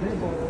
Where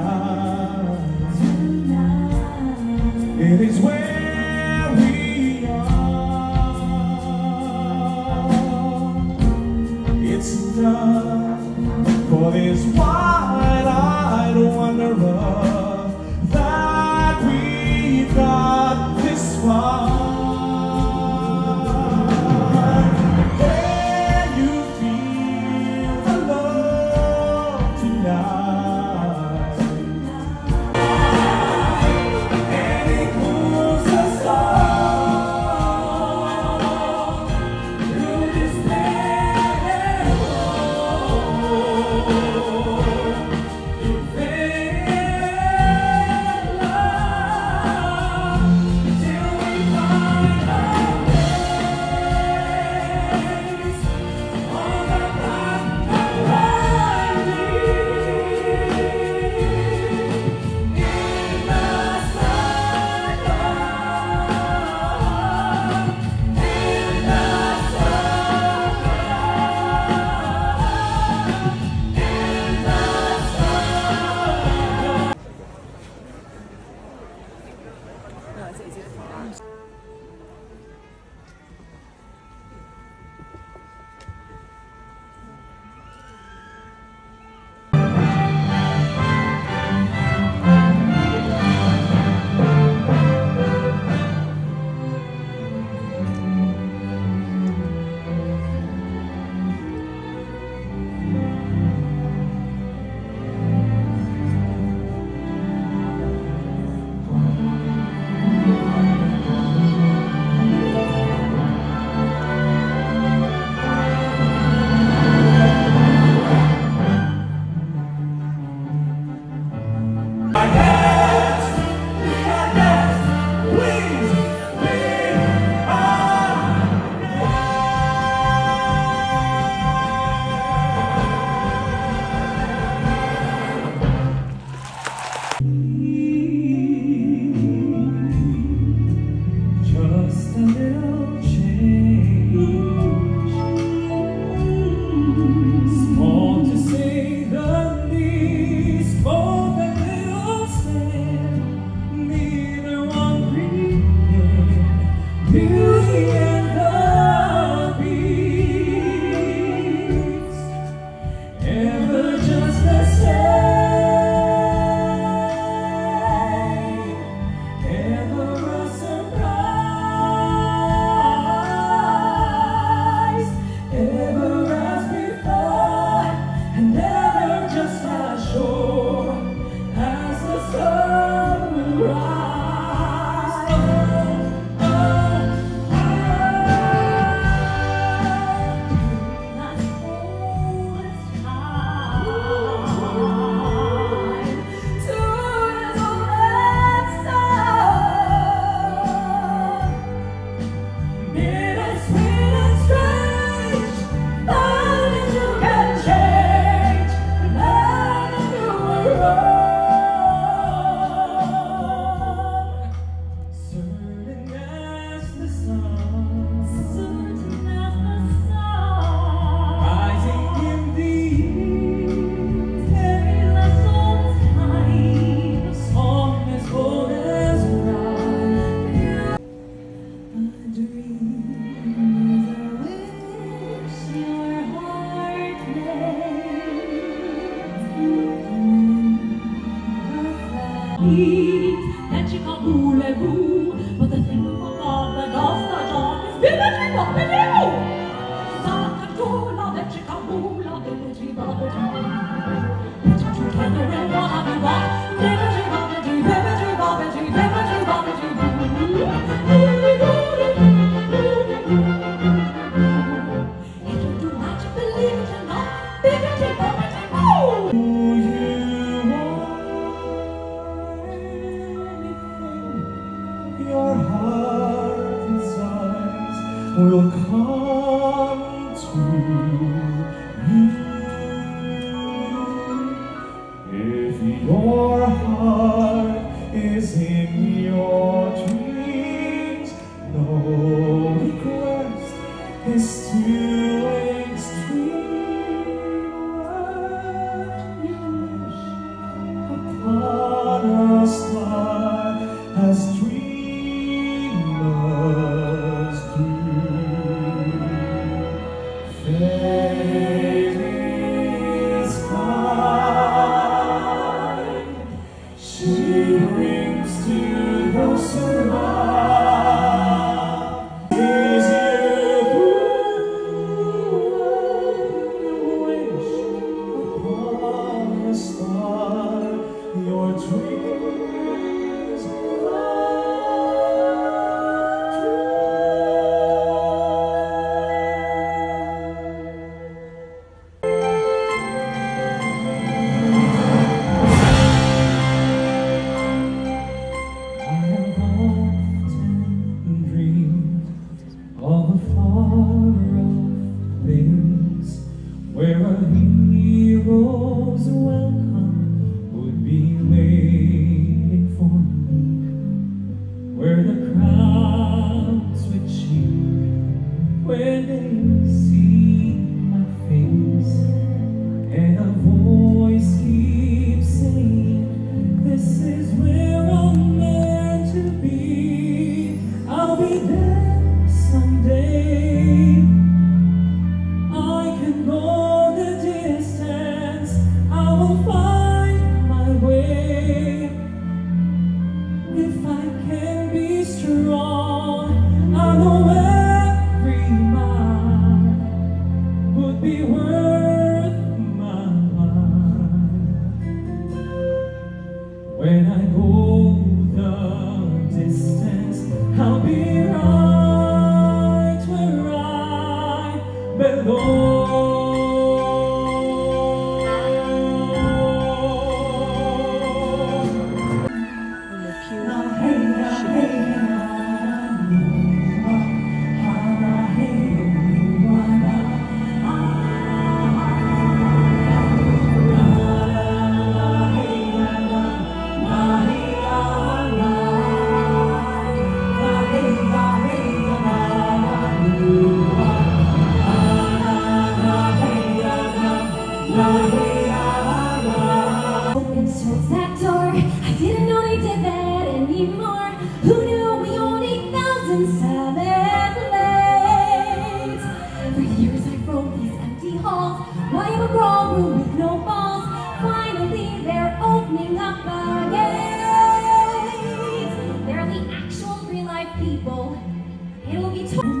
tonight? It is where will come to you. 배우기 처음